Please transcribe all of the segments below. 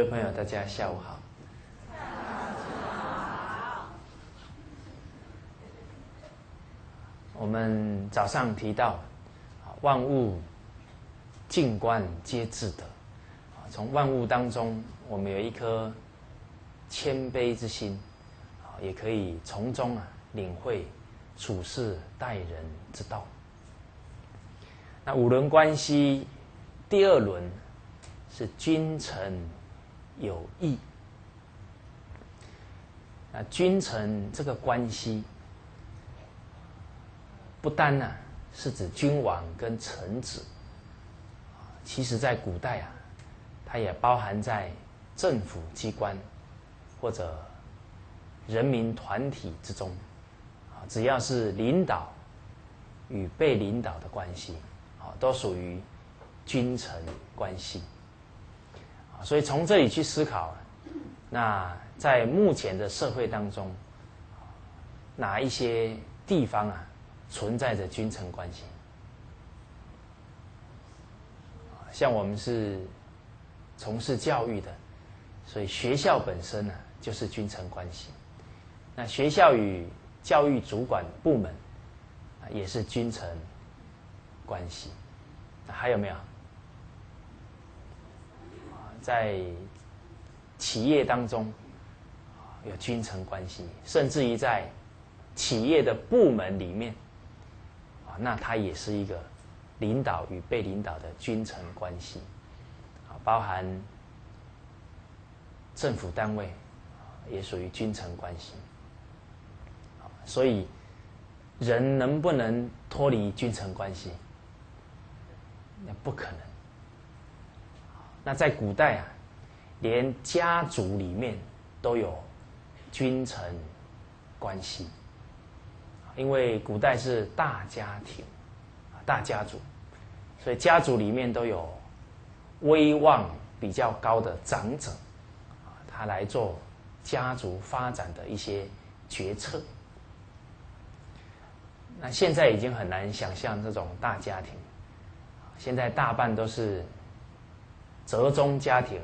各位朋友，大家下午好。我们早上提到，万物静观皆自得。啊，从万物当中，我们有一颗谦卑之心，啊，也可以从中啊领会处事待人之道。那五伦关系第二轮是君臣有义。啊君臣这个关系，不单呢是指君王跟臣子，其实在古代啊，它也包含在政府机关或者人民团体之中，啊，只要是领导与被领导的关系。都属于君臣关系，所以从这里去思考，那在目前的社会当中，哪一些地方啊存在着君臣关系？像我们是从事教育的，所以学校本身呢就是君臣关系，那学校与教育主管部门啊也是君臣关系。还有没有？在企业当中，有君臣关系，甚至于在企业的部门里面，啊，那它也是一个领导与被领导的君臣关系，啊，包含政府单位，也属于君臣关系，所以人能不能脱离君臣关系？那不可能。那在古代啊，连家族里面都有君臣关系，因为古代是大家庭，大家族，所以家族里面都有威望比较高的长者，他来做家族发展的一些决策。那现在已经很难想象这种大家庭。现在大半都是折中家庭、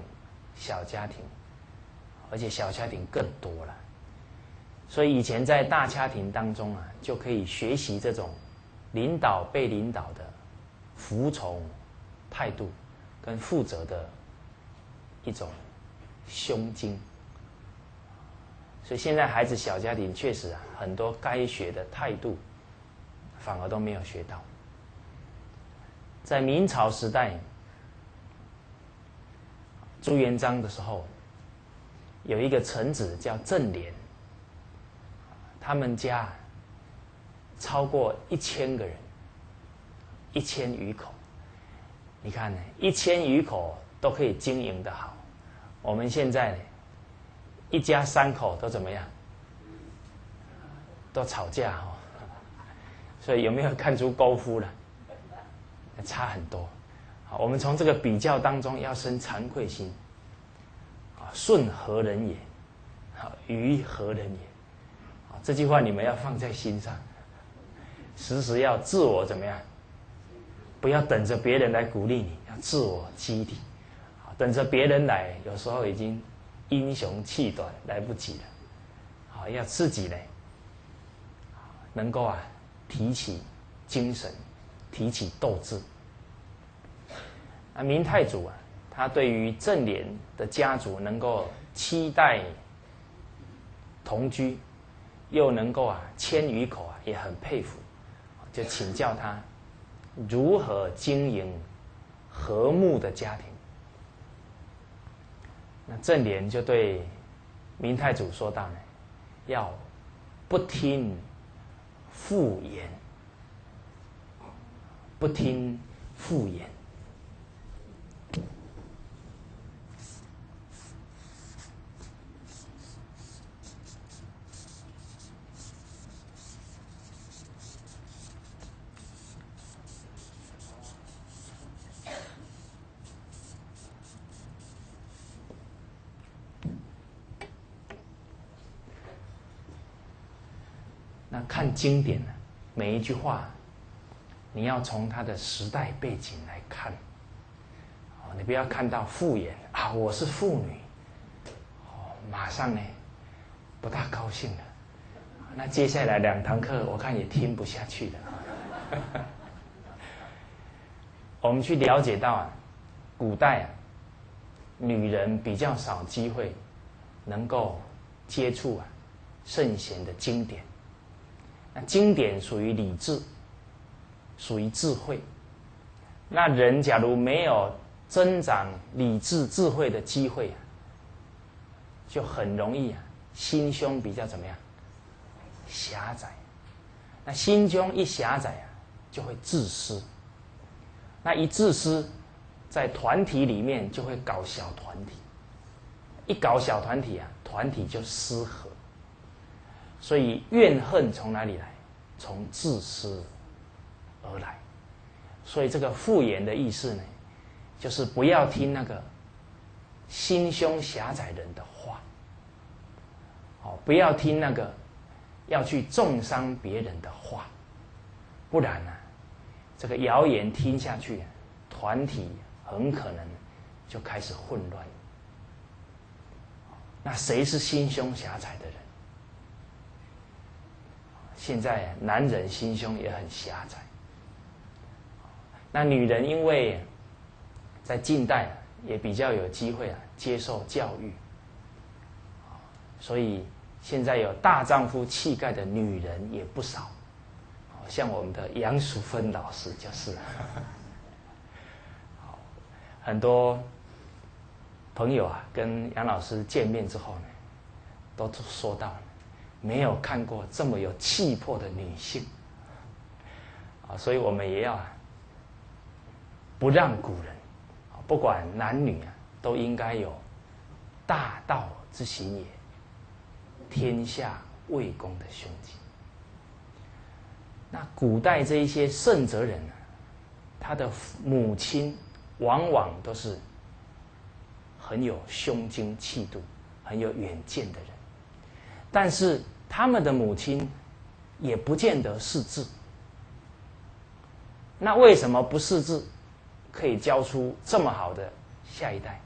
小家庭，而且小家庭更多了。所以以前在大家庭当中啊，就可以学习这种领导被领导的服从态度跟负责的一种胸襟。所以现在孩子小家庭确实啊，很多该学的态度反而都没有学到。在明朝时代，朱元璋的时候，有一个臣子叫郑莲，他们家超过一千个人，一千余口。你看呢，一千余口都可以经营的好，我们现在，一家三口都怎么样？都吵架哦。所以有没有看出功夫了？差很多，好我们从这个比较当中要生惭愧心，啊，顺何人也？好，于何人也？啊，这句话你们要放在心上，时时要自我怎么样？不要等着别人来鼓励你，要自我激励，啊，等着别人来，有时候已经英雄气短，来不及了，好，要自己呢，能够啊，提起精神。提起斗志，那明太祖啊，他对于正廉的家族能够期待同居，又能够啊千余口啊，也很佩服，就请教他如何经营和睦的家庭。那正廉就对明太祖说道呢，要不听妇言。不听妇言，那看经典呢，每一句话。你要从它的时代背景来看，哦，你不要看到妇言啊，我是妇女，哦，马上呢不大高兴了。那接下来两堂课，我看也听不下去了。我们去了解到啊，古代啊，女人比较少机会能够接触啊圣贤的经典。那经典属于理智，属于智慧。那人假如没有增长理智智慧的机会啊，就很容易啊，心胸比较怎么样？狭窄，那心胸一狭窄啊，就会自私。那一自私，在团体里面就会搞小团体，一搞小团体啊，团体就失和。所以怨恨从哪里来？从自私而来。所以这个复言的意思呢，就是不要听那个心胸狭窄人的话，哦，不要听那个。要去重伤别人的话，不然呢，这个谣言听下去，团体很可能就开始混乱。那谁是心胸狭窄的人？现在男人心胸也很狭窄。那女人因为在近代也比较有机会啊，接受教育，所以。现在有大丈夫气概的女人也不少，像我们的杨淑芬老师就是。很多朋友啊，跟杨老师见面之后呢，都说到没有看过这么有气魄的女性啊，所以我们也要不让古人，不管男女啊，都应该有大道之行也。天下为公的胸襟。那古代这一些圣哲人呢，他的母亲往往都是很有胸襟气度、很有远见的人，但是他们的母亲也不见得识字。那为什么不识字，可以教出这么好的下一代？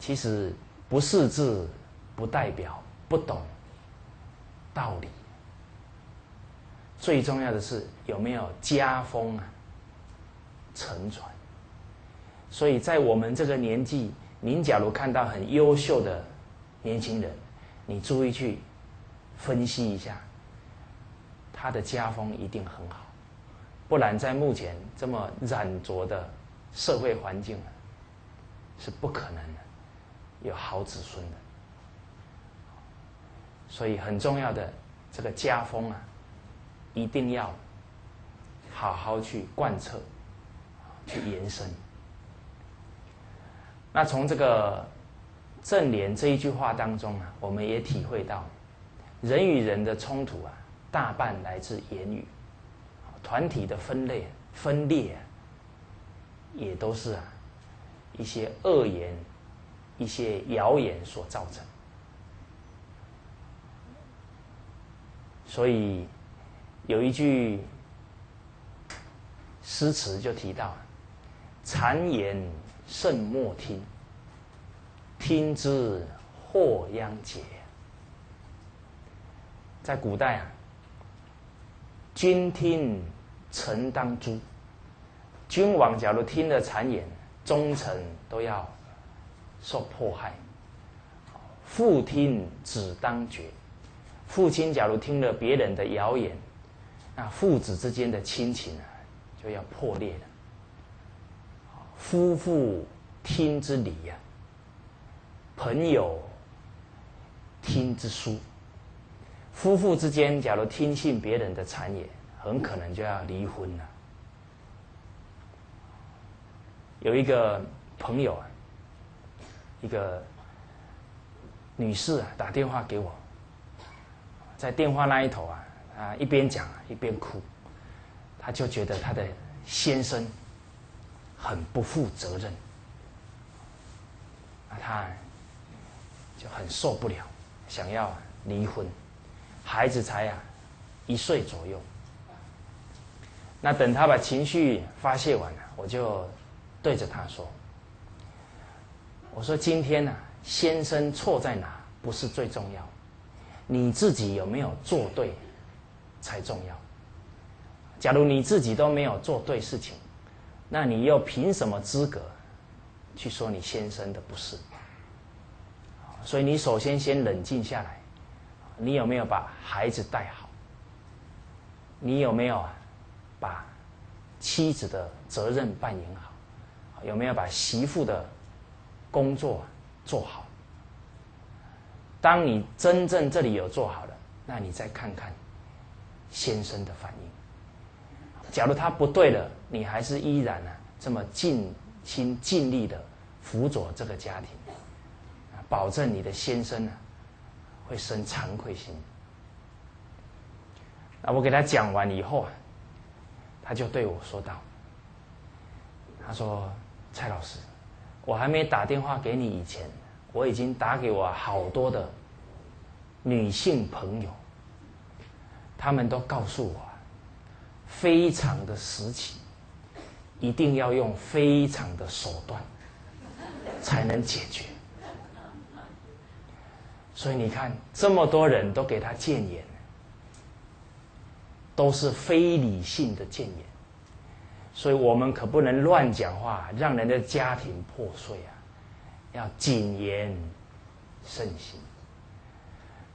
其实。不识字，不代表不懂道理。最重要的是有没有家风啊，承传。所以在我们这个年纪，您假如看到很优秀的年轻人，你注意去分析一下，他的家风一定很好，不然在目前这么染浊的社会环境，是不可能的。有好子孙的，所以很重要的这个家风啊，一定要好好去贯彻，去延伸。那从这个正联这一句话当中啊，我们也体会到，人与人的冲突啊，大半来自言语，团体的分裂分裂，也都是啊一些恶言。一些谣言所造成，所以有一句诗词就提到：“谗言慎莫听，听之祸殃结。”在古代啊，君听臣当诛，君王假如听了谗言，忠臣都要。受迫害，父听子当绝。父亲假如听了别人的谣言，那父子之间的亲情啊就要破裂了。夫妇听之礼呀，朋友听之书。夫妇之间假如听信别人的谗言，很可能就要离婚了。有一个朋友啊。一个女士啊，打电话给我，在电话那一头啊，啊一边讲一边哭，她就觉得她的先生很不负责任，啊，她就很受不了，想要离婚，孩子才啊一岁左右，那等他把情绪发泄完了，我就对着他说：“我说今天呢，先生错在哪不是最重要，你自己有没有做对才重要。假如你自己都没有做对事情，那你又凭什么资格去说你先生的不是？所以你首先先冷静下来，你有没有把孩子带好？你有没有把妻子的责任扮演好？有没有把媳妇的工作做好？当你真正这里有做好了，那你再看看先生的反应。假如他不对了，你还是依然呢这么尽心尽力的辅佐这个家庭，保证你的先生呢会生惭愧心。那我给他讲完以后啊，他就对我说道：“他说蔡老师，我还没打电话给你以前，我已经打给我好多的女性朋友，他们都告诉我。”非常的时期，一定要用非常的手段才能解决。所以你看，这么多人都给他谏言，都是非理性的谏言。所以我们可不能乱讲话，让人的家庭破碎啊！要谨言慎行。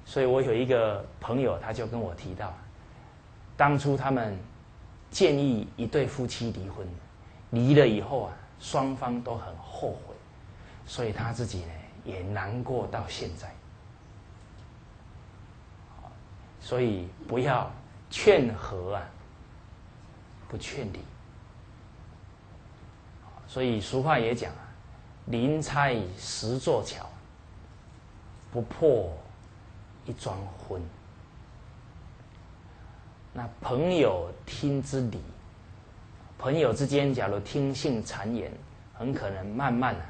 所以我有一个朋友，他就跟我提到，当初他们。建议一对夫妻离婚，离了以后啊，双方都很后悔，所以他自己呢也难过到现在。所以不要劝和啊，不劝离。所以俗话也讲啊，宁拆十座桥，不破一桩婚。那朋友听之理，朋友之间假如听信谗言，很可能慢慢的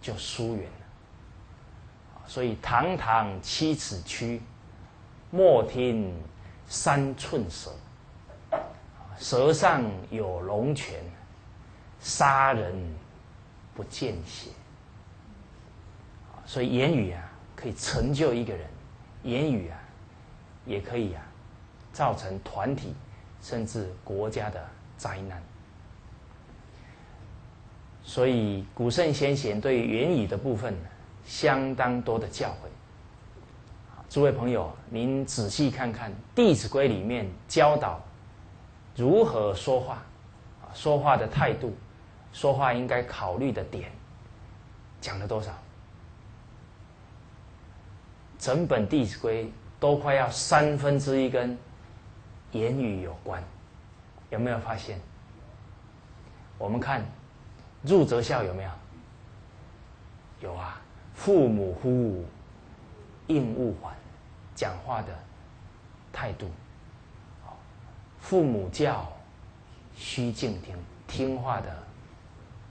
就疏远了。所以堂堂七尺躯，莫听三寸舌。舌上有龙泉，杀人不见血。所以言语啊，可以成就一个人；言语啊，也可以啊。造成团体甚至国家的灾难，所以古圣先贤对言语的部分相当多的教诲。诸位朋友，您仔细看看《弟子规》里面教导如何说话，说话的态度，说话应该考虑的点，讲了多少？整本《弟子规》都快要三分之一跟。言语有关，有没有发现？我们看入则孝有没有？有啊，父母呼，应勿缓，讲话的态度。父母教，须敬听，听话的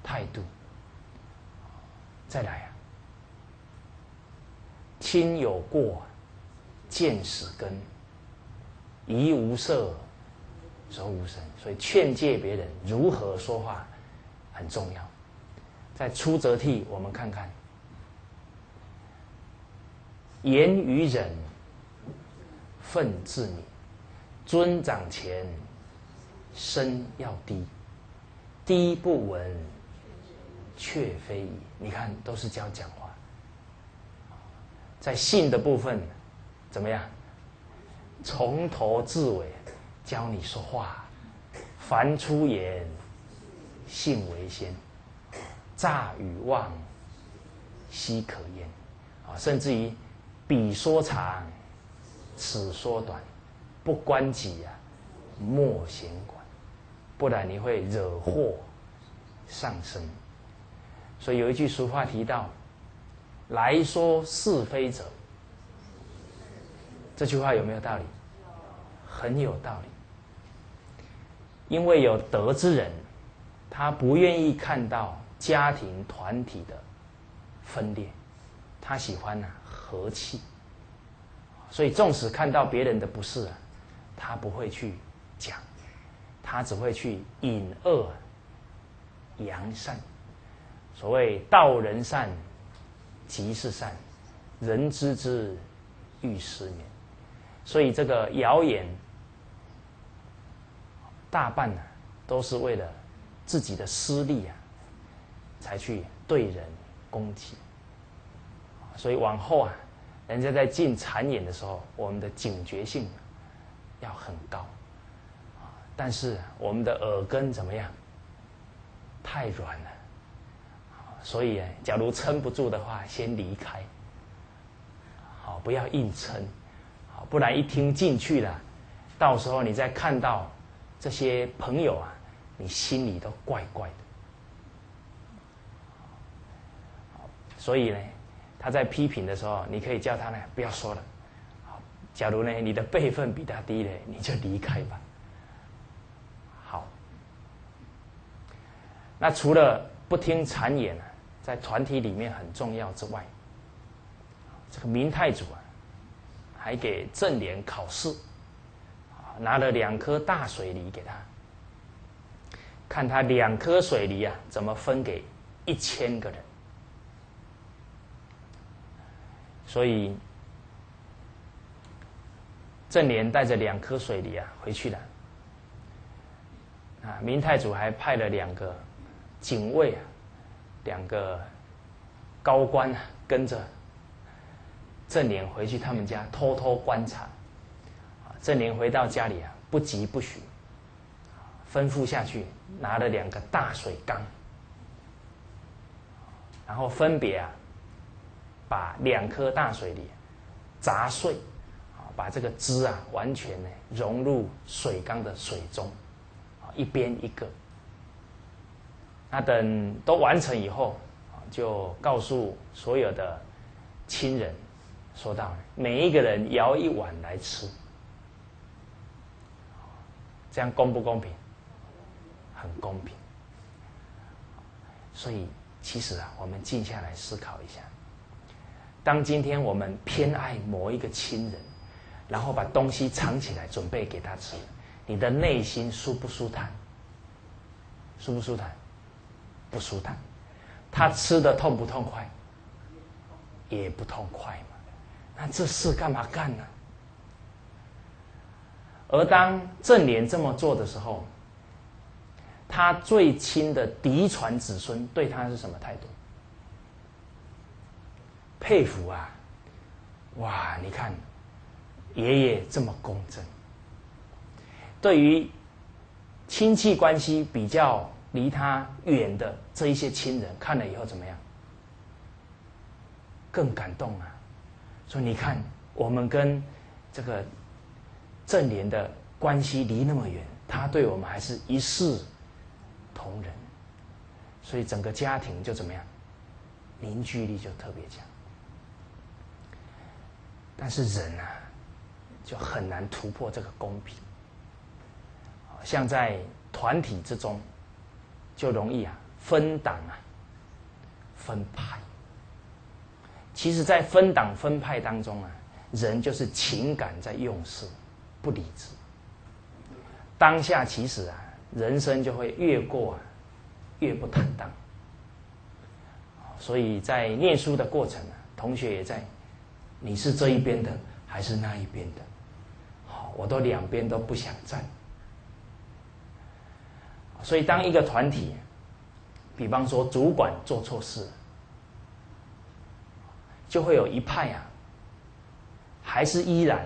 态度。再来啊，亲有过，见死根。怡无色，柔无声，所以劝诫别人如何说话很重要。在出则悌，我们看看，言于忍，忿自泯，尊长前，身要低，低不闻，却非已。你看，都是教讲话。在信的部分，怎么样？从头至尾教你说话，凡出言，信为先，诈与妄，奚可焉？啊，甚至于彼说长，此说短，不关己啊，莫闲管，不然你会惹祸上身。所以有一句俗话提到：“来说是非者。”这句话有没有道理？很有道理。因为有德之人，他不愿意看到家庭团体的分裂，他喜欢呢和气。所以，纵使看到别人的不是啊，他不会去讲，他只会去引恶扬善。所谓道人善，即是善，人知之，欲失眠。所以这个谣言，大半呢都是为了自己的私利啊，才去对人攻击。所以往后啊，人家在进谗言的时候，我们的警觉性要很高啊。但是我们的耳根怎么样？太软了。所以，假如撑不住的话，先离开。好，不要硬撑，好，不然一听进去了，到时候你再看到这些朋友啊，你心里都怪怪的。所以呢，他在批评的时候，你可以叫他呢，不要说了。假如呢，你的辈分比他低嘞，你就离开吧。好，那除了不听谗言呢？在团体里面很重要之外，这个明太祖啊，还给正廉考试，拿了两颗大水梨给他，看他两颗水梨啊怎么分给一千个人。所以正廉带着两颗水梨啊回去了，啊，明太祖还派了两个警卫。两个高官，跟着郑莲回去他们家偷偷观察。啊，郑莲回到家里啊，不急不徐，吩咐下去，拿了两个大水缸，然后分别啊，把两颗大水梨砸碎，啊，把这个汁啊完全呢融入水缸的水中，啊，一边一个。那等都完成以后，就告诉所有的亲人，说到每一个人舀一碗来吃，这样公不公平？很公平。所以其实啊，我们静下来思考一下，当今天我们偏爱某一个亲人，然后把东西藏起来准备给他吃，你的内心舒不舒坦？舒不舒坦？不舒坦，他吃的痛不痛快？也不痛快嘛。那这事干嘛干呢？而当正莲这么做的时候，他最亲的嫡传子孙对他是什么态度？佩服啊！哇，你看，爷爷这么公正。对于亲戚关系比较。离他远的这一些亲人看了以后怎么样？更感动啊！说你看，我们跟这个正廉的关系离那么远，他对我们还是一视同仁，所以整个家庭就怎么样？凝聚力就特别强。但是人啊，就很难突破这个公平，像在团体之中。就容易啊，分党啊，分派。其实，在分党分派当中啊，人就是情感在用事，不理智。当下其实啊，人生就会越过啊，越不坦荡。所以在念书的过程啊，同学也在，你是这一边的还是那一边的？好，我都两边都不想站。所以，当一个团体，比方说主管做错事，就会有一派啊，还是依然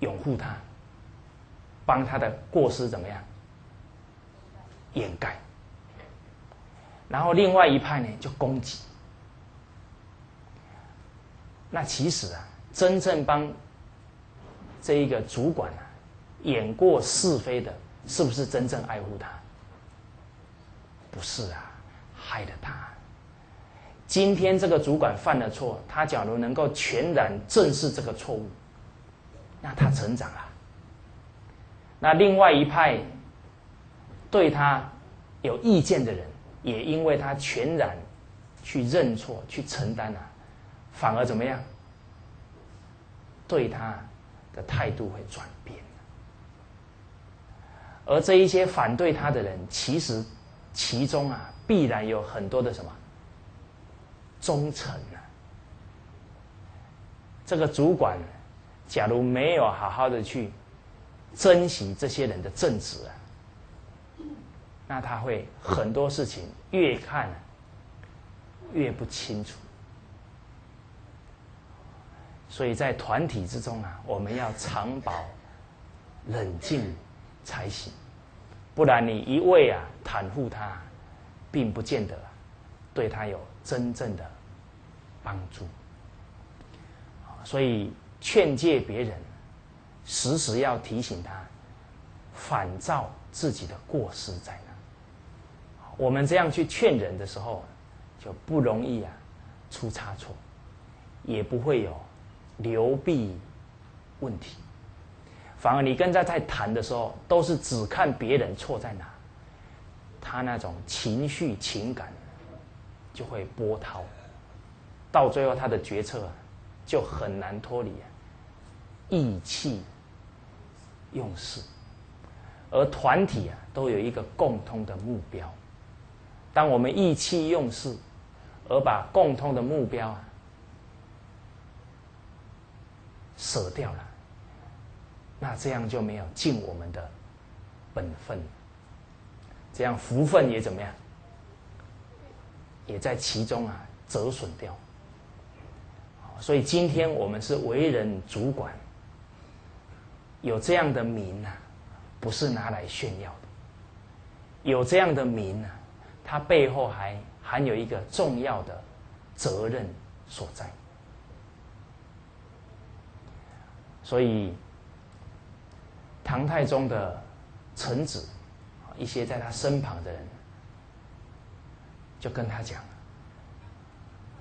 拥护他，帮他的过失怎么样掩盖，然后另外一派呢就攻击。那其实啊，真正帮这一个主管啊演过是非的，是不是真正爱护他？不是啊，害了他。今天这个主管犯了错，他假如能够全然正视这个错误，那他成长了。那另外一派对他有意见的人，也因为他全然去认错、去承担了，反而怎么样？对他的态度会转变。而这一些反对他的人，其实其中啊，必然有很多的什么忠诚啊。这个主管，假如没有好好的去珍惜这些人的正直啊，那他会很多事情越看越不清楚。所以在团体之中啊，我们要常保冷静才行，不然你一味啊袒护他，并不见得对他有真正的帮助。所以劝诫别人，时时要提醒他，反照自己的过失在哪。我们这样去劝人的时候，就不容易啊出差错，也不会有。流弊问题，反而你跟他在谈的时候，都是只看别人错在哪，他那种情绪情感就会波涛，到最后他的决策就很难脱离意气用事，而团体啊都有一个共通的目标，当我们意气用事，而把共通的目标啊。舍掉了，那这样就没有尽我们的本分，这样福分也怎么样？也在其中啊折损掉。所以今天我们是为人主管，有这样的名啊，不是拿来炫耀的。有这样的名啊，它背后还含有一个重要的责任所在。所以，唐太宗的臣子，一些在他身旁的人，就跟他讲：“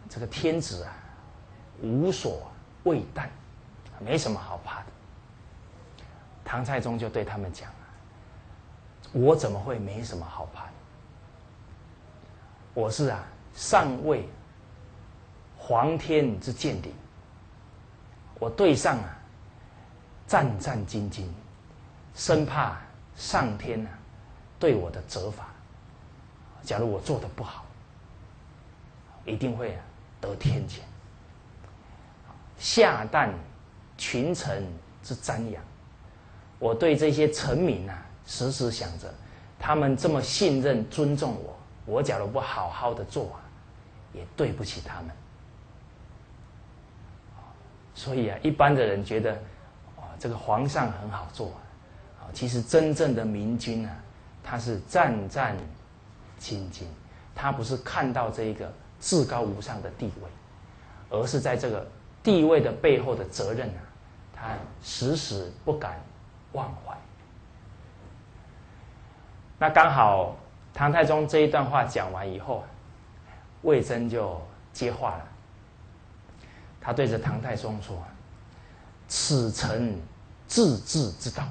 这个天子啊，无所畏惮，没什么好怕的。”唐太宗就对他们讲：“我怎么会没什么好怕的？我是啊，上位皇天之见领，我对上啊。”战战兢兢，生怕上天呢对我的责罚。假如我做的不好，一定会啊得天谴。下旦群臣之瞻仰，我对这些臣民啊，时时想着，他们这么信任尊重我，我假如不好好的做啊，也对不起他们。所以啊，一般的人觉得。这个皇上很好做，啊，其实真正的明君呢，他是战战兢兢，他不是看到这一个至高无上的地位，而是在这个地位的背后的责任啊，他时时不敢忘怀。那刚好唐太宗这一段话讲完以后，魏征就接话了，他对着唐太宗说。此臣自治之道，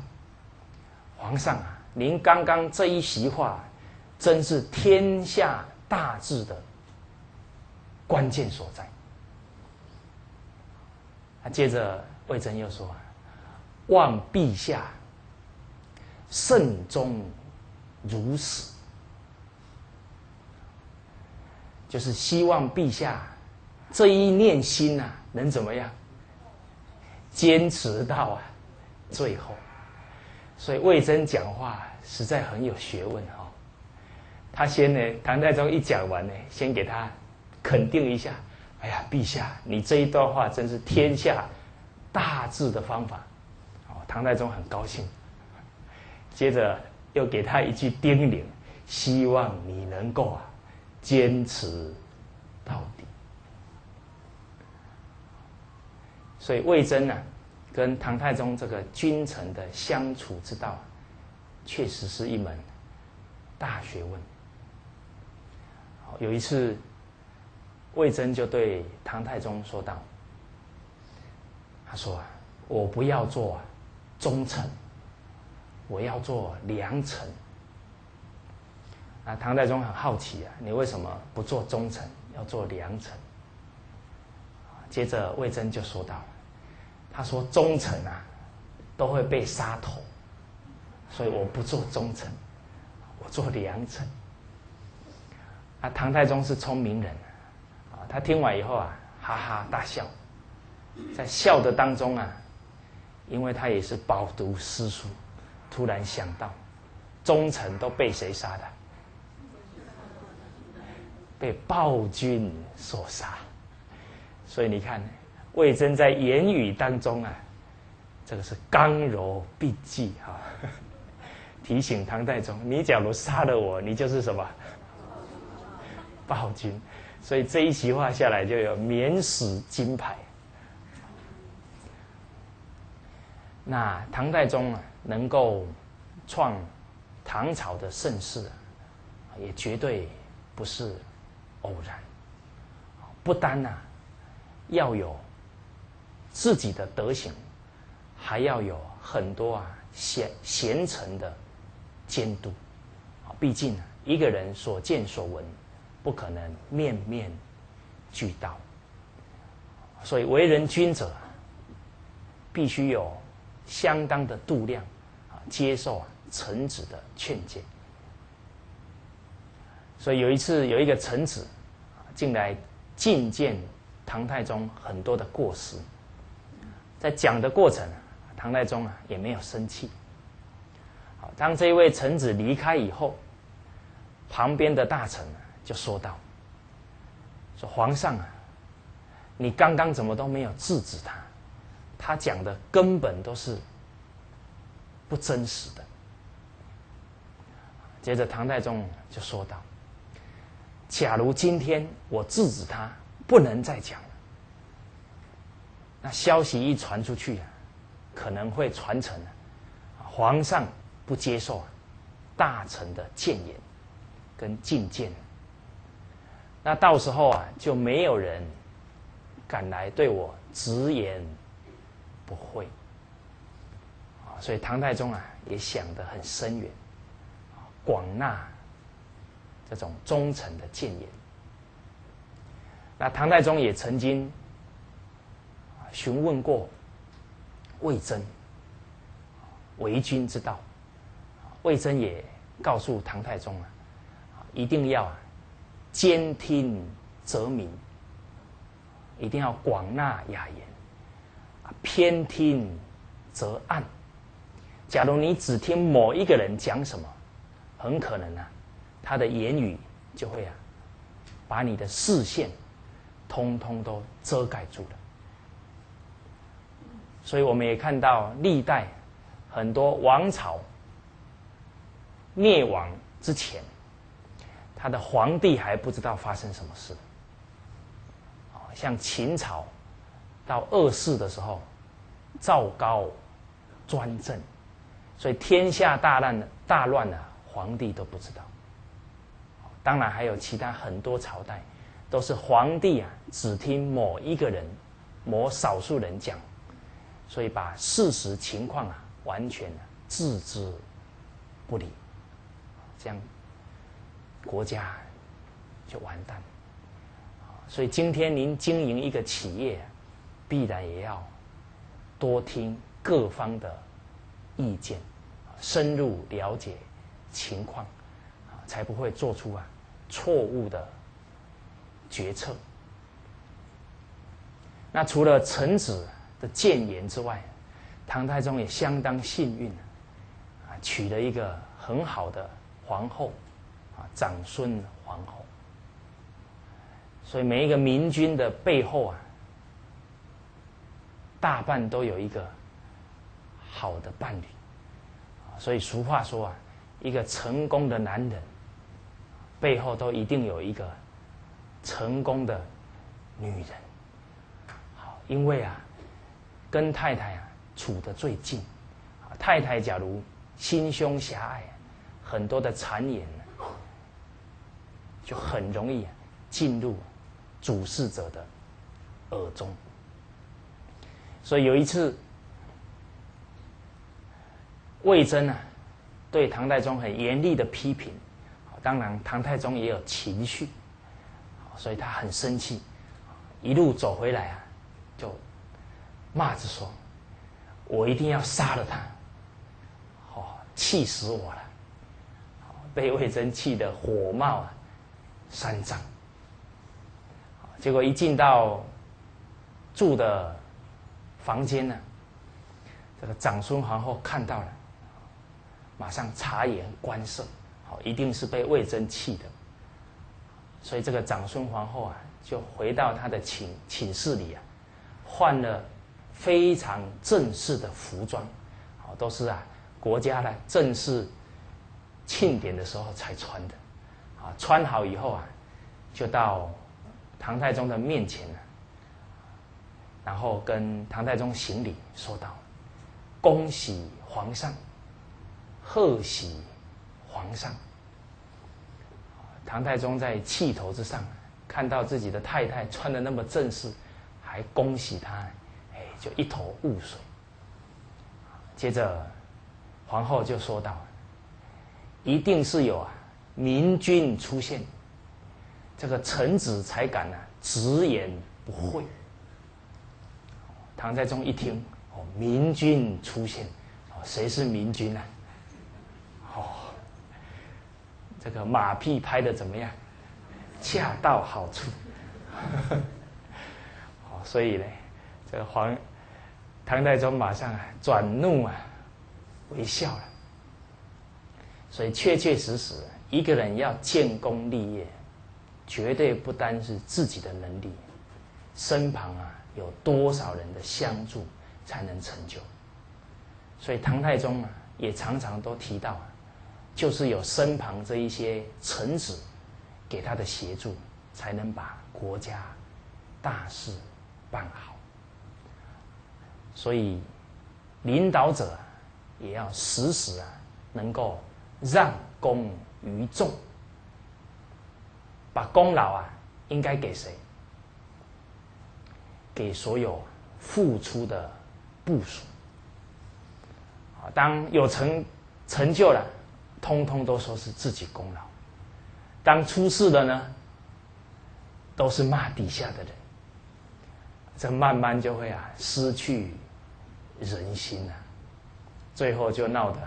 皇上啊，您刚刚这一席话，真是天下大治的关键所在。啊接着魏征又说：“望陛下慎终如始，就是希望陛下这一念心呐，能怎么样？”坚持到啊最后，所以魏征讲话实在很有学问哈。他先呢，唐太宗一讲完呢，先给他肯定一下。哎呀，陛下，你这一段话真是天下大治的方法。哦，唐太宗很高兴。接着又给他一句叮咛，希望你能够啊坚持到底。所以魏征呢，跟唐太宗这个君臣的相处之道，确实是一门大学问。有一次，魏征就对唐太宗说道：“他说啊，我不要做忠臣，我要做良臣。”啊，唐太宗很好奇啊，你为什么不做忠臣，要做良臣？接着魏征就说道。他说：“忠臣啊，都会被杀头，所以我不做忠臣，我做良臣。啊，唐太宗是聪明人，啊，他听完以后啊，哈哈大笑，在笑的当中啊，因为他也是饱读诗书，突然想到，忠臣都被谁杀的？被暴君所杀。所以你看，魏征在言语当中啊，这个是刚柔并济哈，提醒唐太宗：你假如杀了我，你就是什么？暴君，所以这一席话下来就有免死金牌。那唐太宗啊，能够创唐朝的盛世，也绝对不是偶然。不单呐，要有自己的德行，还要有很多啊贤贤臣的监督。啊，毕竟一个人所见所闻。不可能面面俱到，所以为人君者必须有相当的度量啊，接受臣子的劝诫。所以有一次，有一个臣子进来觐见唐太宗很多的过失，在讲的过程，唐太宗啊也没有生气。好，当这位臣子离开以后，旁边的大臣。就说道：“说皇上啊，你刚刚怎么都没有制止他？他讲的根本都是不真实的。”接着唐太宗就说道：“假如今天我制止他，不能再讲，那消息一传出去，可能会传承皇上不接受大臣的谏言跟进谏。”那到时候啊，就没有人敢来对我直言不讳。所以唐太宗啊，也想得很深远，广纳这种忠诚的谏言。那唐太宗也曾经询问过魏征为君之道，魏征也告诉唐太宗啊，一定要。兼听则明，一定要广纳雅言；偏听则暗。假如你只听某一个人讲什么，很可能啊，他的言语就会啊，把你的视线通通都遮盖住了。所以我们也看到历代很多王朝灭亡之前。他的皇帝还不知道发生什么事，啊，像秦朝到二世的时候，赵高专政，所以天下大乱的大乱呢，皇帝都不知道。当然还有其他很多朝代，都是皇帝啊，只听某一个人、某少数人讲，所以把事实情况啊，完全置之不理，这样。国家就完蛋，所以今天您经营一个企业，必然也要多听各方的意见，深入了解情况，才不会做出啊错误的决策。那除了臣子的谏言之外，唐太宗也相当幸运啊，娶了一个很好的皇后。啊，长孙皇后，所以每一个明君的背后啊，大半都有一个好的伴侣。所以俗话说啊，一个成功的男人背后都一定有一个成功的女人。好，因为啊，跟太太啊处得最近，太太假如心胸狭隘，很多的谗言。就很容易进入主事者的耳中，所以有一次，魏征啊对唐太宗很严厉的批评，当然唐太宗也有情绪，所以他很生气，一路走回来啊，就骂着说：“我一定要杀了他。”哦，气死我了！被魏征气得火冒啊三丈。结果一进到住的房间呢，这个长孙皇后看到了，马上察言观色，好，一定是被魏征气的。所以这个长孙皇后啊，就回到她的寝寝室里啊，换了非常正式的服装，好，都是啊国家的正式庆典的时候才穿的，啊，穿好以后啊，就到唐太宗的面前了，然后跟唐太宗行礼，说道：“恭喜皇上，贺喜皇上。”唐太宗在气头之上，看到自己的太太穿的那么正式，还恭喜他，就一头雾水。接着，皇后就说道：“一定是有啊明君出现，这个臣子才敢呢直言不讳。”唐太宗一听，哦，明君出现，哦，谁是明君呢？哦这个马屁拍的怎么样？恰到好处。哦，所以呢，这个皇唐太宗马上啊转怒啊为笑了。所以确确实实，一个人要建功立业，绝对不单是自己的能力，身旁啊有多少人的相助才能成就。所以唐太宗啊也常常都提到。就是有身旁这一些臣子给他的协助，才能把国家大事办好。所以，领导者也要时时啊，能够让功于众，把功劳啊应该给谁？给所有付出的部属。啊，当有成成就了。通通都说是自己功劳，当出事的呢，都是骂底下的人，这慢慢就会啊失去人心啊，最后就闹得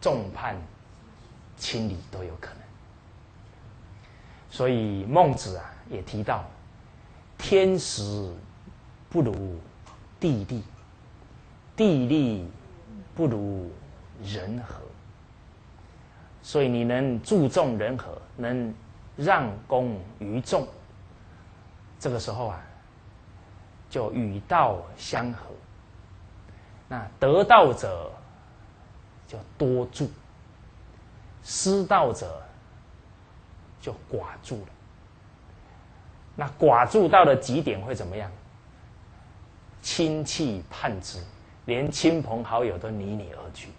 众叛亲离都有可能。所以孟子啊也提到，天时不如地利，地利不如人和。所以你能注重人和，能让功于众，这个时候啊，就与道相合。那得道者就多助，失道者就寡助了。那寡助到了极点会怎么样？亲戚叛之，连亲朋好友都离你而去。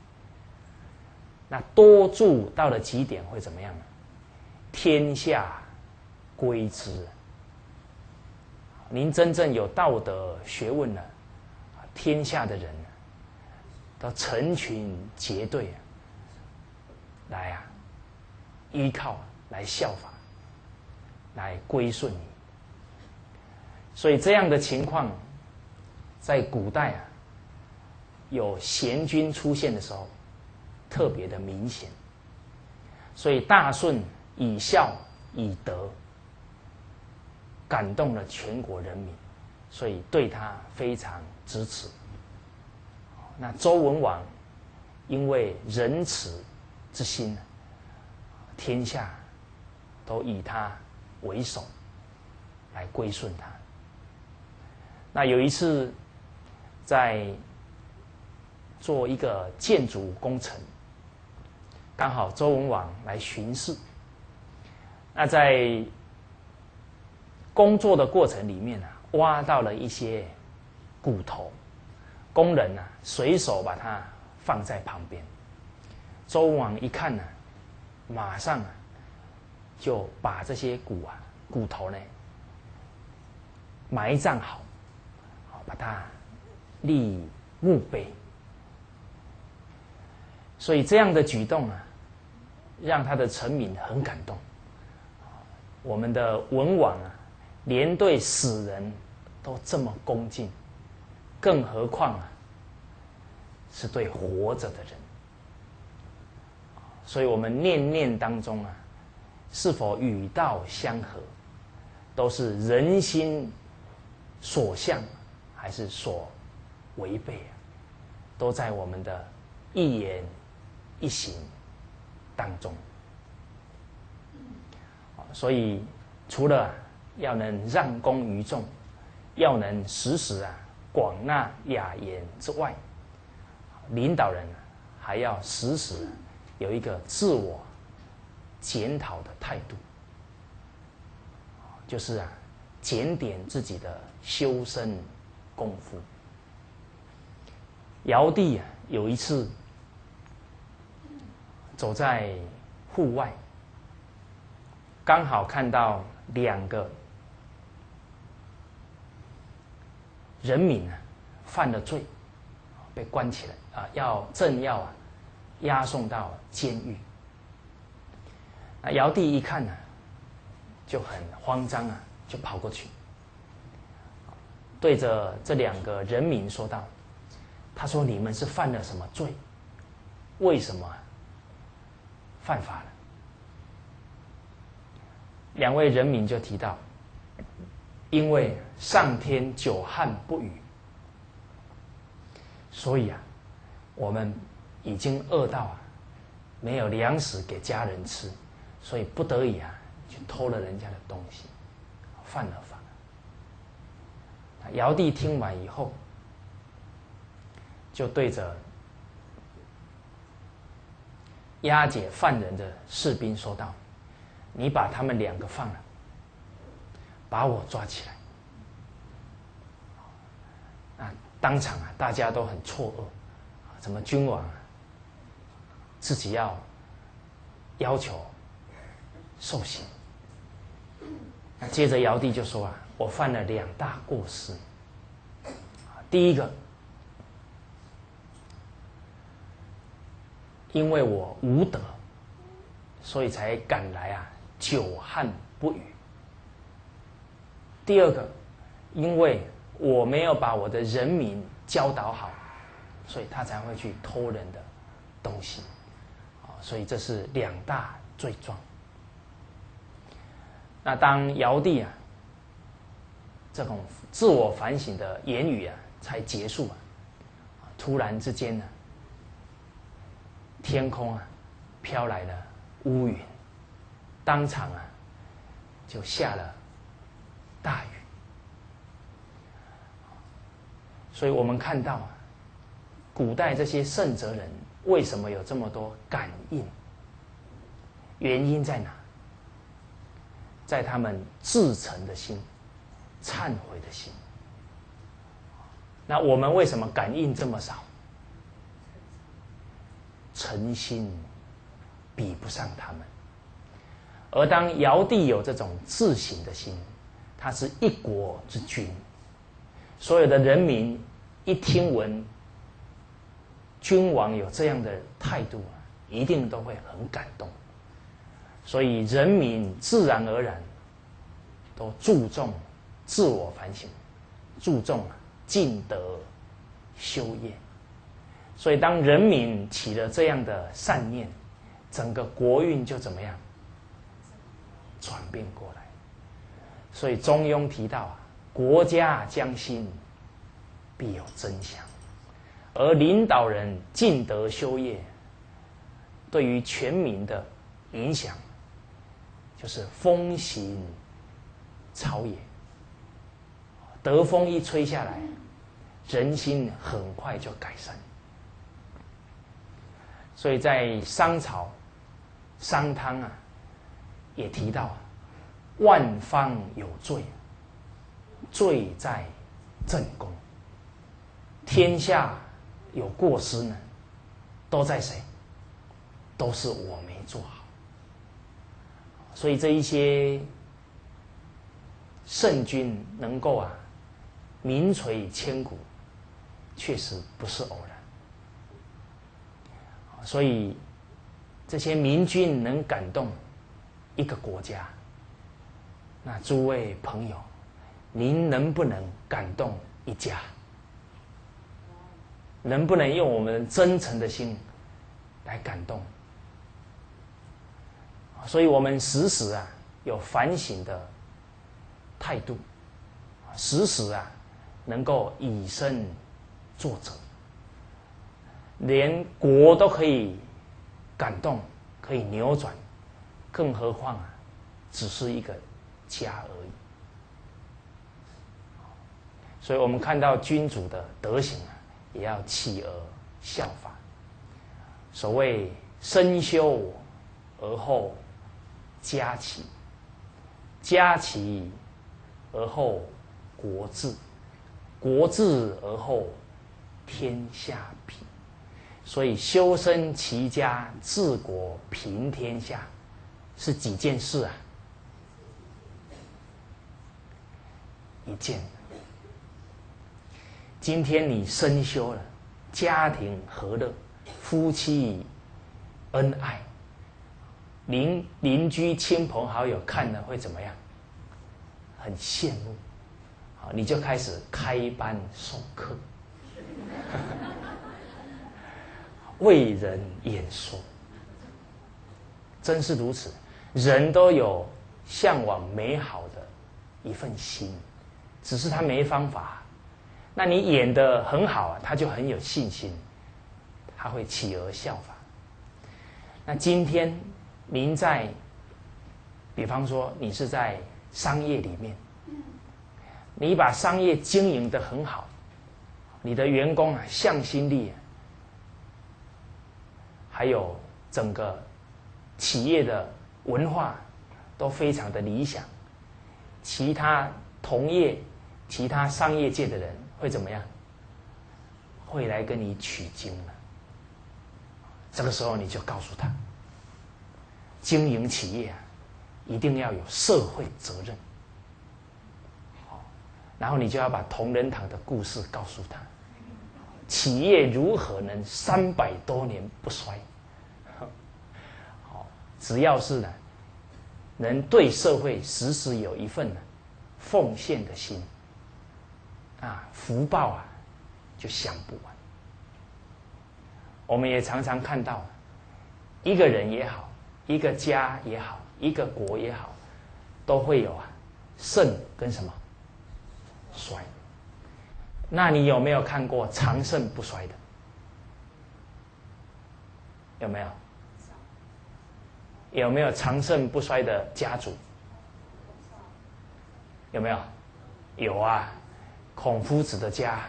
那多助到了极点会怎么样呢？天下归之。您真正有道德学问了，天下的人都成群结队来啊，依靠来效法，来归顺你。所以这样的情况，在古代啊，有贤君出现的时候。特别的明显，所以大顺以孝以德感动了全国人民，所以对他非常支持。那周文王因为仁慈之心，天下都以他为首来归顺他。那有一次在做一个建筑工程。刚好周文王来巡视，那在工作的过程里面呢，挖到了一些骨头，工人呢随手把它放在旁边。周文王一看呢，马上啊就把这些骨啊骨头呢埋葬好，好把它立墓碑。所以这样的举动啊，让他的臣民很感动。我们的文王啊，连对死人都这么恭敬，更何况啊，是对活着的人。所以我们念念当中啊，是否与道相合，都是人心所向，还是所违背啊？都在我们的一言一行当中。所以除了要能让功于众，要能时时啊广纳雅言之外，领导人还要时时有一个自我检讨的态度，就是啊检点自己的修身功夫。尧帝啊有一次走在户外，刚好看到两个人民呢犯了罪，被关起来。啊，要正要啊，押送到监狱。那尧帝一看呢，就很慌张啊，就跑过去，对着这两个人民说道：“他说你们是犯了什么罪？为什么犯法了？”两位人民就提到：“因为上天久旱不雨，所以啊。”我们已经饿到啊，没有粮食给家人吃，所以不得已啊，去偷了人家的东西，犯了法。尧帝听完以后，就对着押解犯人的士兵说道：“你把他们两个放了，把我抓起来。”啊，当场啊，大家都很错愕。怎么君王自己要要求受刑？那接着尧帝就说啊，我犯了两大过失。第一个，因为我无德，所以才赶来啊，久旱不雨。第二个，因为我没有把我的人民教导好。所以他才会去偷人的东西，啊，所以这是两大罪状。那当尧帝啊，这种自我反省的言语啊，才结束啊，突然之间呢，天空啊，飘来了乌云，当场啊，就下了大雨。所以我们看到啊。古代这些圣哲人为什么有这么多感应？原因在哪？在他们至诚的心、忏悔的心。那我们为什么感应这么少？诚心比不上他们。而当尧帝有这种自省的心，他是一国之君，所有的人民一听闻。君王有这样的态度啊，一定都会很感动，所以人民自然而然都注重自我反省，注重尽德修业。所以当人民起了这样的善念，整个国运就怎么样转变过来。所以中庸提到啊，国家将兴，必有真相。而领导人尽德修业，对于全民的影响，就是风行草野。德风一吹下来，人心很快就改善。所以在商朝，商汤啊，也提到，万方有罪，罪在正宫，天下。有过失呢，都在谁？都是我没做好。所以这一些圣君能够啊名垂千古，确实不是偶然。所以这些明君能感动一个国家，那诸位朋友，您能不能感动一家？能不能用我们真诚的心来感动所以我们时时啊有反省的态度，时时啊能够以身作则，连国都可以感动，可以扭转，更何况啊，只是一个家已。所以我们看到君主的德行啊，也要企而效法。所谓身修而后家齐，家齐而后国治，国治而后天下平。所以修身齐家治国平天下是几件事啊？一件。今天你身修了，家庭和乐，夫妻恩爱，邻邻居亲朋好友看了会怎么样？很羡慕，好，你就开始开班授课，为人演说，真是如此。人都有向往美好的一份心，只是他没方法。那你演的很好啊，他就很有信心，他会企鹅效法。那今天您在，比方说你是在商业里面，你把商业经营的很好，你的员工啊向心力，还有整个企业的文化都非常的理想，其他同业、其他商业界的人。会怎么样？会来跟你取经了。这个时候你就告诉他，经营企业啊，一定要有社会责任。然后你就要把同仁堂的故事告诉他，企业如何能三百多年不衰？好，只要是呢，能对社会时时有一份奉献的心。啊，福报啊，就享不完。我们也常常看到，一个人也好，一个家也好，一个国也好，都会有啊盛跟什么衰。那你有没有看过长盛不衰的？有没有？有没有长盛不衰的家族？有没有？有啊。孔夫子的家，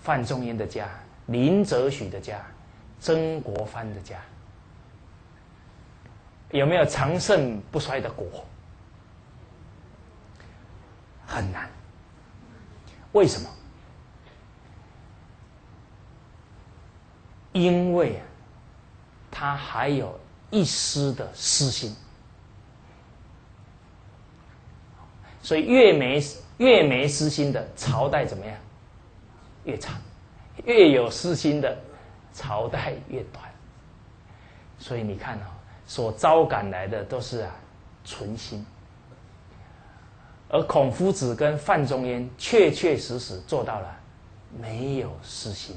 范仲淹的家，林则徐的家，曾国藩的家，有没有长盛不衰的国？很难。为什么？因为他还有一丝的私心，所以越没。越没私心的朝代怎么样？越长，越有私心的朝代越短。所以你看啊，所招赶来的都是啊纯心，而孔夫子跟范仲淹确确实实做到了没有私心，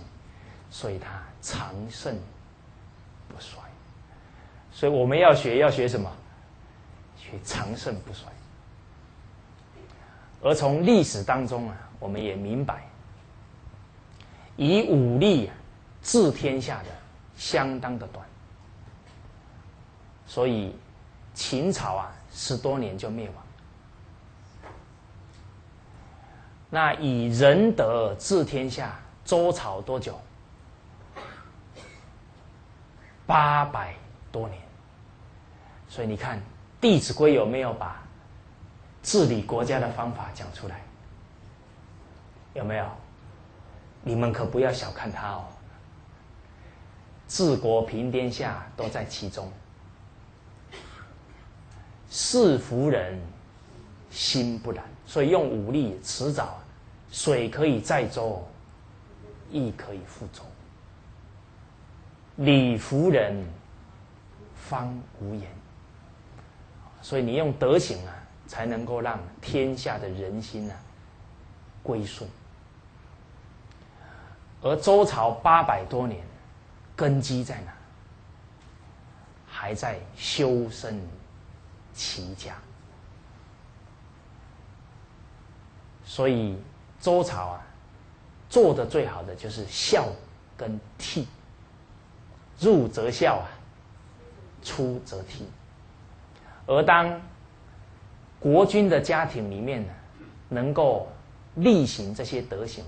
所以他长盛不衰。所以我们要学要学什么？学长盛不衰。而从历史当中啊，我们也明白，以武力治天下的相当的短，所以秦朝啊十多年就灭亡。那以仁德治天下，周朝多久？八百多年。所以你看《弟子规》有没有把？治理国家的方法讲出来，有没有？你们可不要小看他哦。治国平天下都在其中。是福人心不然，所以用武力，迟早水可以载舟，亦可以覆舟。礼服人方无言，所以你用德行啊。才能够让天下的人心呢归顺。而周朝八百多年，根基在哪？还在修身齐家。所以周朝啊，做的最好的就是孝跟悌。入则孝啊，出则悌。而当国君的家庭里面呢，能够力行这些德行，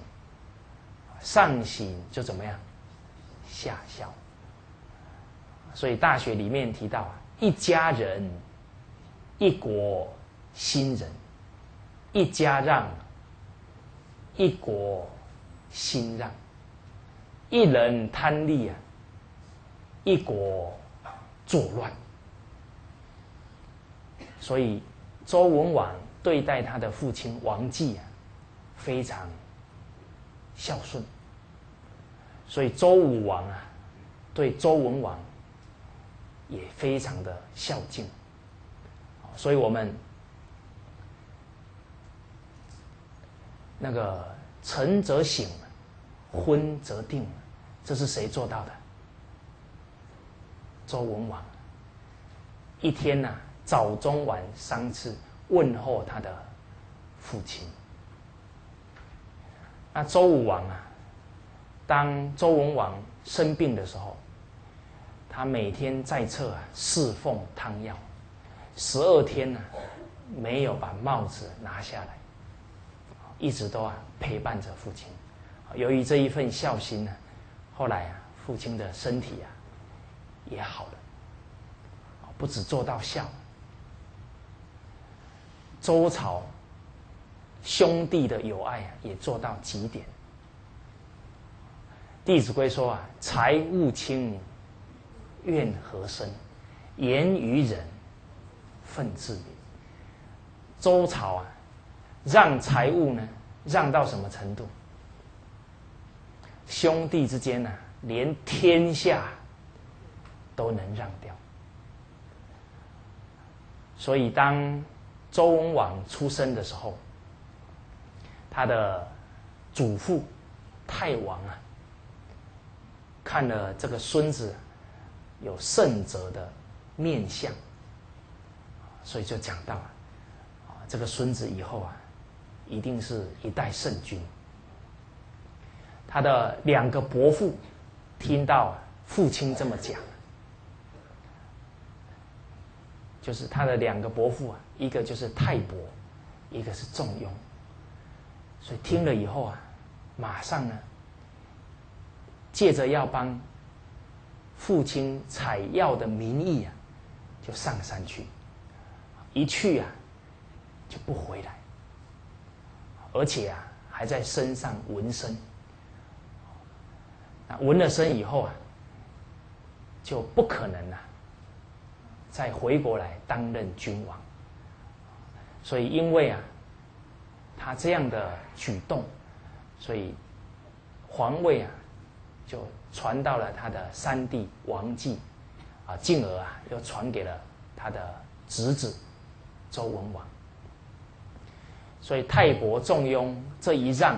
上行就怎么样？下效。所以《大学》里面提到啊，一家人，一国兴仁；一家让，一国兴让；一人贪利啊，一国作乱。所以，周文王对待他的父亲王继啊，非常孝顺。所以，周武王啊，对周文王也非常的孝敬。所以我们那个晨则省，昏则定，这是谁做到的？周文王一天呐。早中晚三次问候他的父亲。那周武王啊，当周文王生病的时候，他每天在侧啊侍奉汤药，十二天呢没有把帽子拿下来，一直都啊陪伴着父亲。由于这一份孝心呢，后来啊父亲的身体啊也好了，不止做到孝。周朝兄弟的友爱啊，也做到极点。《弟子规》说啊：“财物轻，怨何生？言于人，愤自泯。”周朝啊，让财物呢，让到什么程度？兄弟之间呢，连天下都能让掉。所以当。周文王出生的时候，他的祖父太王啊，看了这个孙子有圣者的面相，所以就讲到啊，这个孙子以后啊，一定是一代圣君。他的两个伯父听到父亲这么讲。就是他的两个伯父啊，一个就是泰伯，一个是仲雍。所以听了以后啊，马上呢，借着要帮父亲采药的名义啊，就上山去。一去啊，就不回来，而且啊，还在身上纹身。那纹了身以后啊，就不可能了。再回国来担任君王，所以因为啊，他这样的举动，所以皇位啊就传到了他的三弟王继，啊，进而啊又传给了他的侄子周文王。所以泰伯、重雍这一让，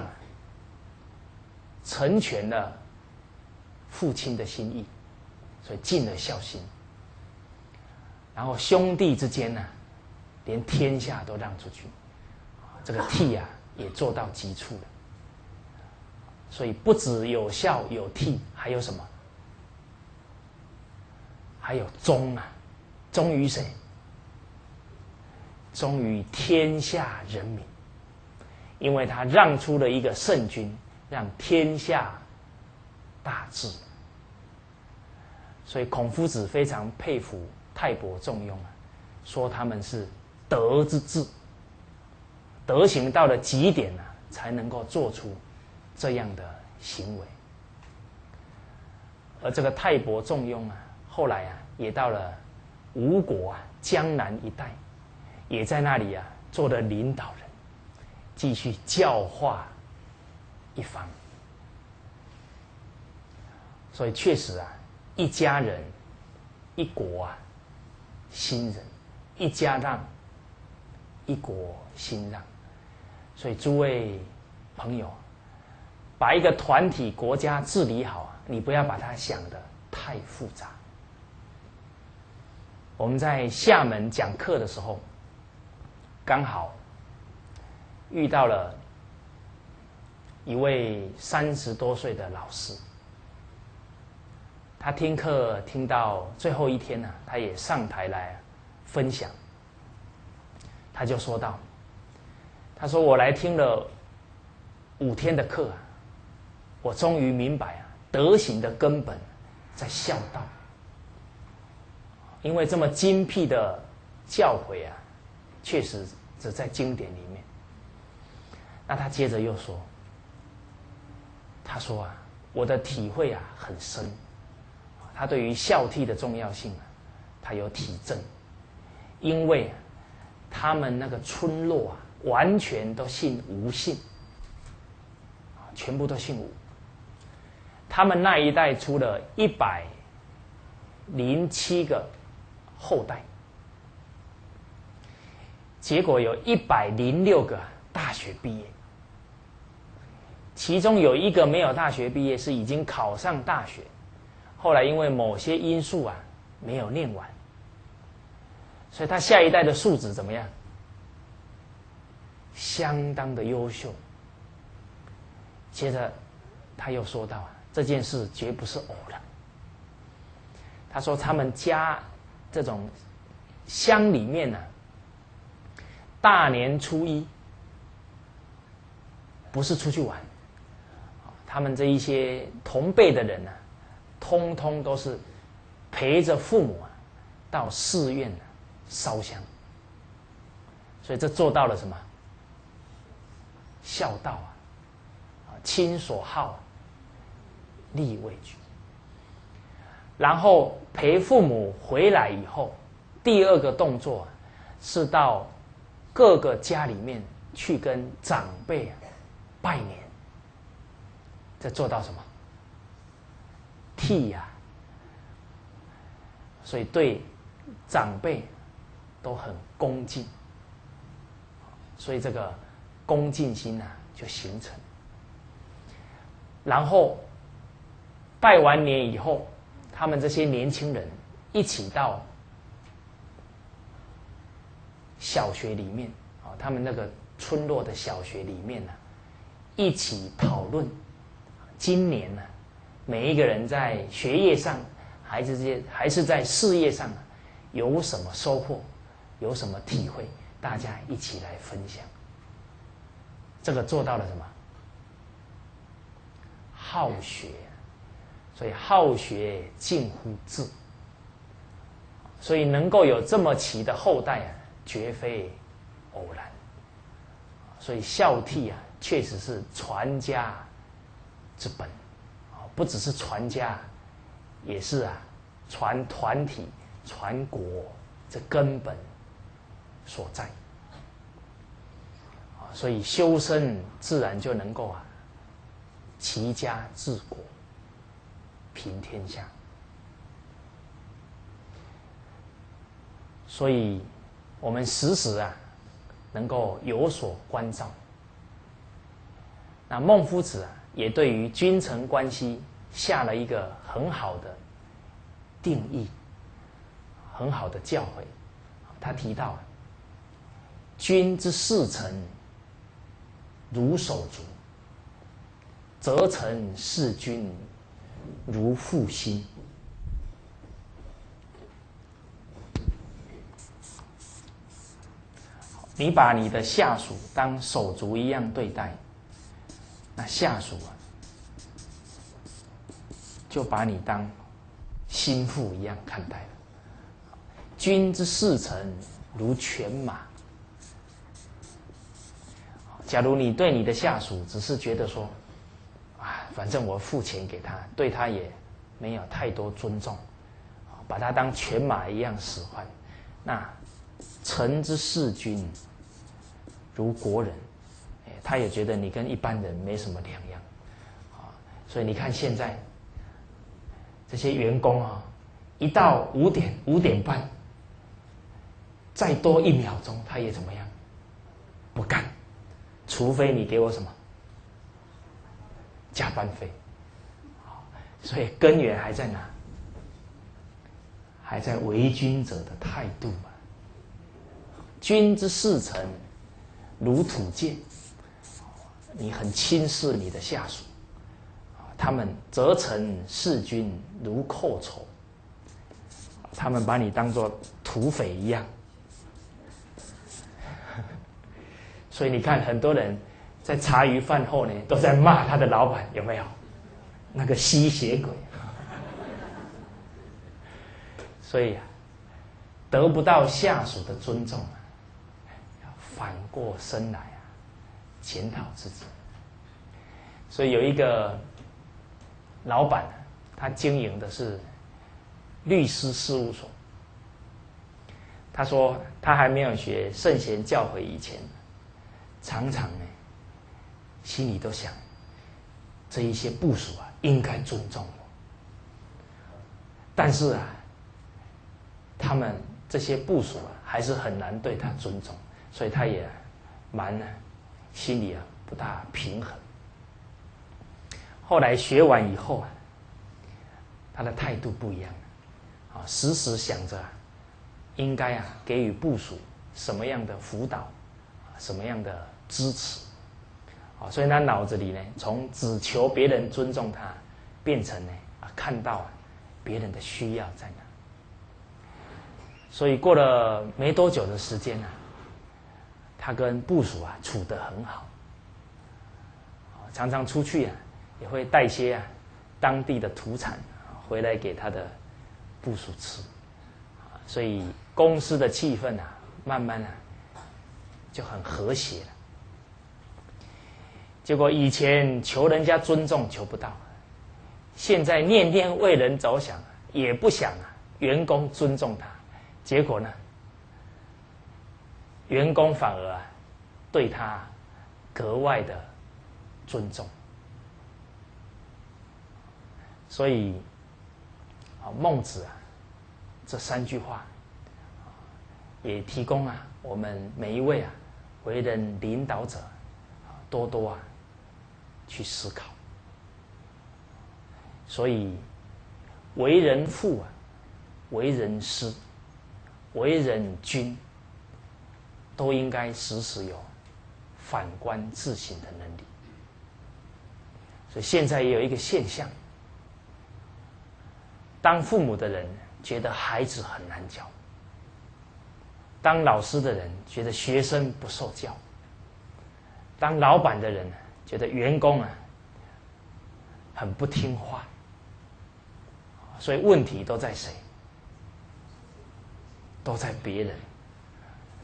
成全了父亲的心意，所以尽了孝心。然后兄弟之间呢，连天下都让出去，这个替啊也做到极处了。所以不止有孝有替，还有什么？还有忠啊，忠于谁？忠于天下人民，因为他让出了一个圣君，让天下大治。所以孔夫子非常佩服。太伯重用啊，说他们是德之治，德行到了极点呢，才能够做出这样的行为。而这个泰伯重用啊，后来啊，也到了吴国啊江南一带，也在那里啊做了领导人，继续教化一方。所以确实啊，一家人，一国啊。新人，一家让，一国兴让，所以诸位朋友，把一个团体国家治理好，你不要把它想的太复杂。我们在厦门讲课的时候，刚好遇到了一位三十多岁的老师。他听课听到最后一天呢，他也上台来分享。他就说道：“他说我来听了五天的课，我终于明白啊，德行的根本在孝道。”因为这么精辟的教诲啊，确实只在经典里面。那他接着又说：“他说啊，我的体会啊很深，他对于孝悌的重要性啊，他有体证。因为他们那个村落啊，完全都姓吴姓，全部都姓吴。他们那一代出了一百零七个。”后代，结果有一百零六个大学毕业，其中有一个没有大学毕业，是已经考上大学，后来因为某些因素啊，没有念完，所以他下一代的素质怎么样？相当的优秀。接着他又说到啊，这件事绝不是偶然。他说他们家。这种乡里面呢，大年初一不是出去玩，他们这一些同辈的人呢，通通都是陪着父母啊到寺院烧香，所以这做到了什么？孝道啊，亲所好，力为举。然后陪父母回来以后，第二个动作是到各个家里面去跟长辈拜年。这做到什么？替呀！所以对长辈都很恭敬，所以这个恭敬心啊就形成。然后拜完年以后。他们这些年轻人一起到小学里面啊，他们那个村落的小学里面呢，一起讨论今年呢，每一个人在学业上，还是这些还是在事业上有什么收获，有什么体会，大家一起来分享。这个做到了什么？好学。所以好学近乎智，所以能够有这么齐的后代啊，绝非偶然。所以孝悌啊，确实是传家之本啊，不只是传家，也是啊，传团体、传国这根本所在。所以修身自然就能够啊，齐家治国。平天下，所以我们时时啊，能够有所关照。那孟夫子啊，也对于君臣关系下了一个很好的定义，很好的教诲。他提到：“君之视臣如手足，则臣视君。”如父心，你把你的下属当手足一样对待，那下属啊，就把你当心腹一样看待了。君之视臣如犬马，假如你对你的下属只是觉得说。啊反正我付钱给他，对他也没有太多尊重，把他当犬马一样使唤。那臣之视君如国人，他也觉得你跟一般人没什么两样。啊，所以你看现在这些员工啊，一到五点五点半，再多一秒钟，他也怎么样？不干，除非你给我什么。加班费，所以根源还在哪？还在为君者的态度啊。君之视臣如土建，你很轻视你的下属，他们责臣视君如寇仇，他们把你当做土匪一样。所以你看，很多人在茶余饭后呢，都在骂他的老板，有没有？那个吸血鬼。所以啊，得不到下属的尊重啊，要反过身来啊，检讨自己。所以有一个老板，他经营的是律师事务所。他说，他还没有学圣贤教诲以前。常常呢，心里都想，这一些部署啊，应该尊重我。但是啊，他们这些部署啊，还是很难对他尊重，所以他也蛮呢，心里啊不大平衡。后来学完以后啊，他的态度不一样了，啊，时时想着应该啊给予部署什么样的辅导。什么样的支持？啊，所以他脑子里呢，从只求别人尊重他，变成呢啊，看到别人的需要在哪。所以过了没多久的时间呢，他跟部属啊处得很好，常常出去啊，也会带些啊当地的土产回来给他的部属吃，所以公司的气氛啊，慢慢啊。就很和谐了。结果以前求人家尊重求不到，现在念念为人着想，也不想啊员工尊重他，结果呢，员工反而啊对他格外的尊重。所以啊，孟子啊这三句话也提供啊我们每一位啊。为人领导者，多多啊，去思考。所以，为人父啊，为人师，为人君，都应该时时有反观自省的能力。所以现在也有一个现象：当父母的人觉得孩子很难教。当老师的人觉得学生不受教，当老板的人觉得员工啊很不听话，所以问题都在谁？都在别人，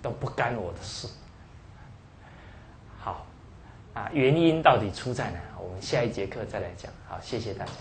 都不干我的事。好，啊，原因到底出在哪？我们下一节课再来讲。好，谢谢大家。